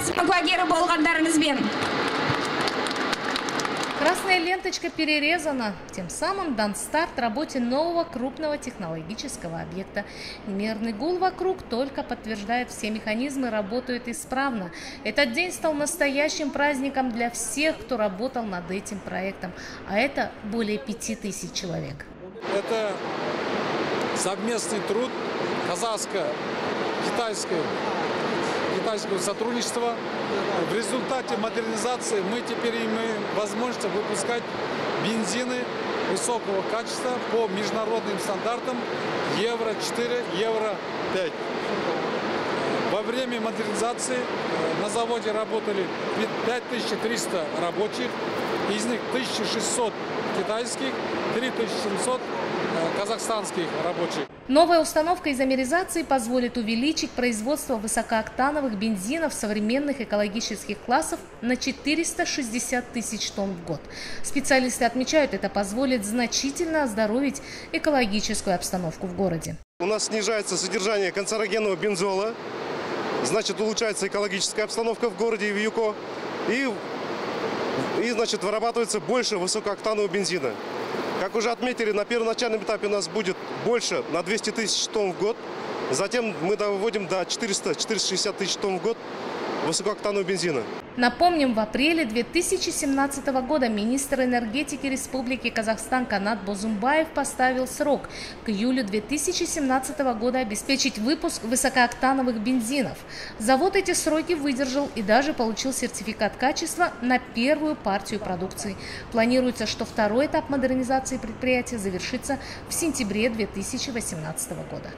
елбасының куәгері болғандарыңызбен Красная ленточка перерезана, тем самым дан старт работе нового крупного технологического объекта. Мерный гул вокруг только подтверждает, все механизмы работают исправно. Этот день стал настоящим праздником для всех, кто работал над этим проектом, а это более пяти тысяч человек. Это совместный труд казахско-китайского китайского сотрудничества. В результате модернизации мы теперь имеем возможность выпускать бензины высокого качества по международным стандартам Евро-4, Евро-5. Во время модернизации э, на заводе работали 5300 рабочих, из них 1600 китайских, 3700 э, казахстанских рабочих. Новая установка изомеризации позволит увеличить производство высокооктановых бензинов современных экологических классов на 460 тысяч тонн в год. Специалисты отмечают, это позволит значительно оздоровить экологическую обстановку в городе. У нас снижается содержание канцерогенного бензола, значит улучшается экологическая обстановка в городе ЮКО, и, и значит вырабатывается больше высокооктанового бензина. Как уже отметили, на первоначальном этапе у нас будет больше на 200 тысяч тонн в год. Затем мы доводим до 400-460 тысяч тонн в год высокооктанового бензина. Напомним, в апреле 2017 года министр энергетики Республики Казахстан Канат Бозумбаев поставил срок к июлю 2017 года обеспечить выпуск высокооктановых бензинов. Завод эти сроки выдержал и даже получил сертификат качества на первую партию продукции. Планируется, что второй этап модернизации предприятия завершится в сентябре 2018 года.